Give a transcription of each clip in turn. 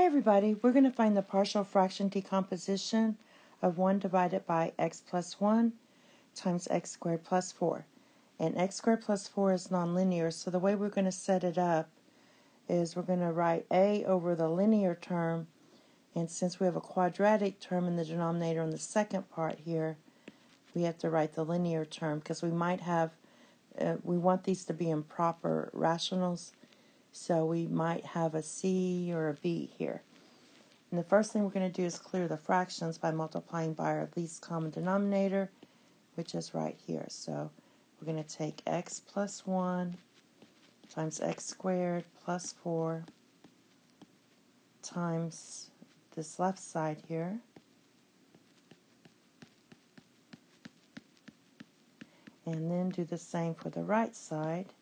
Hi everybody, we're going to find the partial fraction decomposition of 1 divided by x plus 1 times x squared plus 4. And x squared plus 4 is nonlinear, so the way we're going to set it up is we're going to write a over the linear term, and since we have a quadratic term in the denominator on the second part here, we have to write the linear term because we might have, uh, we want these to be improper rationals, so we might have a C or a B here. And the first thing we're going to do is clear the fractions by multiplying by our least common denominator, which is right here. So we're going to take x plus 1 times x squared plus 4 times this left side here. And then do the same for the right side.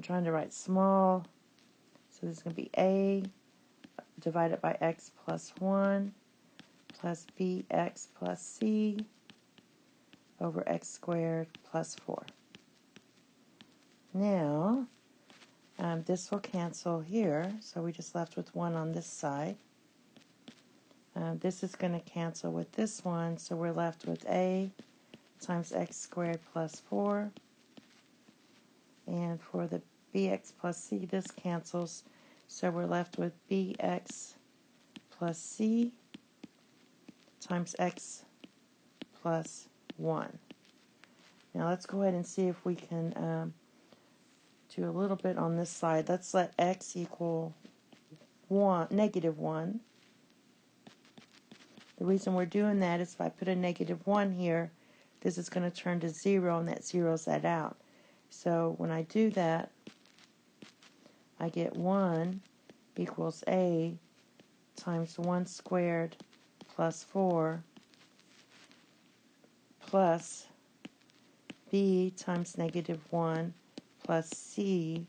I'm trying to write small. So this is going to be a divided by x plus 1 plus bx plus c over x squared plus 4. Now, um, this will cancel here, so we just left with 1 on this side. Um, this is going to cancel with this one, so we're left with a times x squared plus 4 and for the bx plus c, this cancels. So we're left with bx plus c times x plus 1. Now let's go ahead and see if we can um, do a little bit on this side. Let's let x equal 1, negative 1. The reason we're doing that is if I put a negative 1 here, this is going to turn to 0 and that zeroes that out. So when I do that, I get 1 equals a times 1 squared plus 4 plus b times negative 1 plus c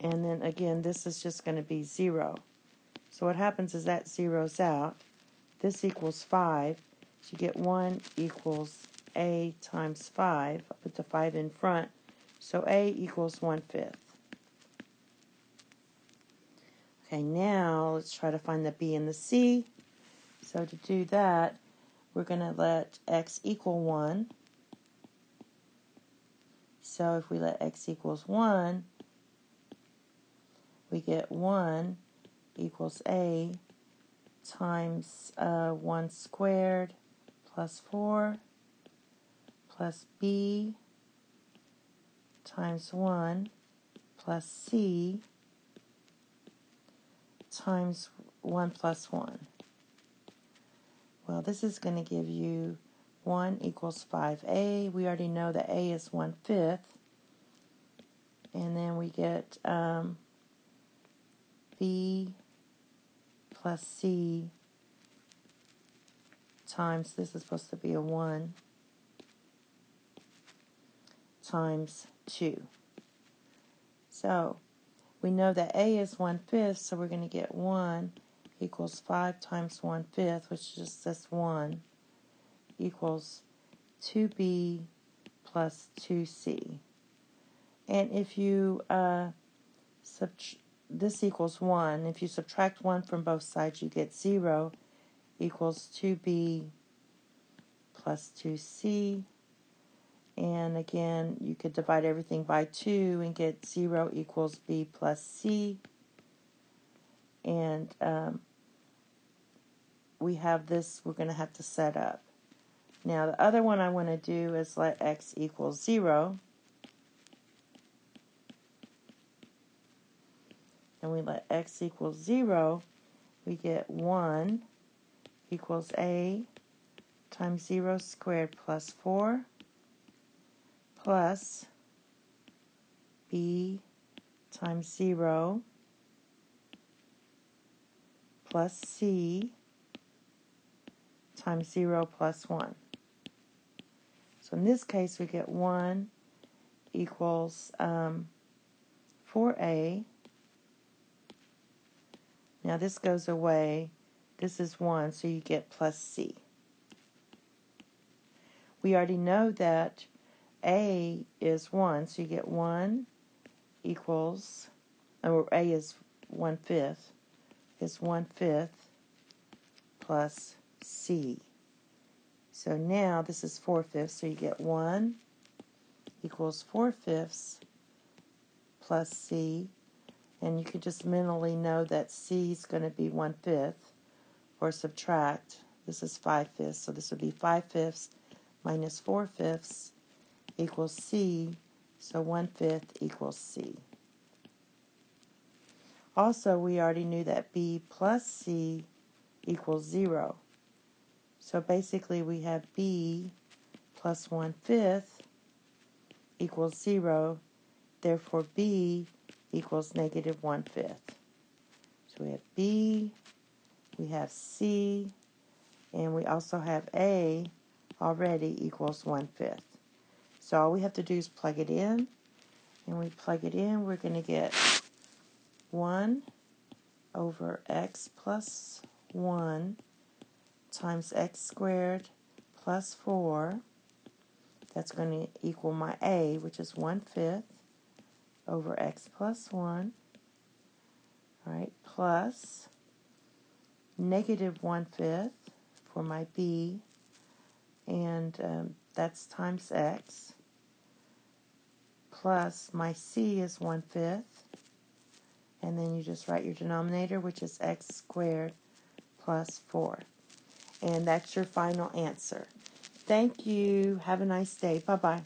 and then again this is just going to be 0. So what happens is that zeroes out. This equals 5. So you get 1 equals a times 5. I'll put the 5 in front. So a equals 1 fifth. Okay, now let's try to find the b and the c. So to do that, we're going to let x equal 1. So if we let x equals 1, we get 1 equals a times uh, 1 squared plus 4 plus b times 1 plus c times 1 plus 1. Well, this is going to give you 1 equals 5a. We already know that a is 1 fifth. And then we get um, b plus c times, this is supposed to be a 1, times 2. So we know that a is 1 fifth, so we're going to get 1 equals 5 times 1 fifth, which is just this 1, equals 2b plus 2c. And if you, uh, this equals 1. If you subtract 1 from both sides, you get 0 equals 2b plus 2c. And again, you could divide everything by 2 and get 0 equals b plus c. And um, we have this we're going to have to set up. Now, the other one I want to do is let x equal 0. And we let x equal 0, we get 1 equals a times 0 squared plus 4 plus b times 0 plus c times 0 plus 1. So in this case, we get 1 equals um, 4a. Now this goes away. This is 1, so you get plus c. we already know that A is 1, so you get 1 equals, or A is 1 fifth, is 1 fifth plus C. So now this is 4 fifths, so you get 1 equals 4 fifths plus C. And you can just mentally know that C is going to be 1 fifth, or subtract. This is 5 fifths, so this would be 5 fifths minus 4 fifths equals C, so 1 fifth equals C. Also, we already knew that B plus C equals 0. So basically we have B plus 1 fifth equals 0. Therefore, B equals negative 1 fifth. So we have B, we have C, and we also have A already equals 1 fifth. So all we have to do is plug it in. And we plug it in, we're going to get 1 over x plus 1 times x squared plus 4. That's going to equal my a, which is 1 fifth, over x plus 1. All right, plus negative 1 fifth for my b, and um, that's times x, plus my c is 1 fifth, and then you just write your denominator, which is x squared plus 4. And that's your final answer. Thank you. Have a nice day. Bye bye.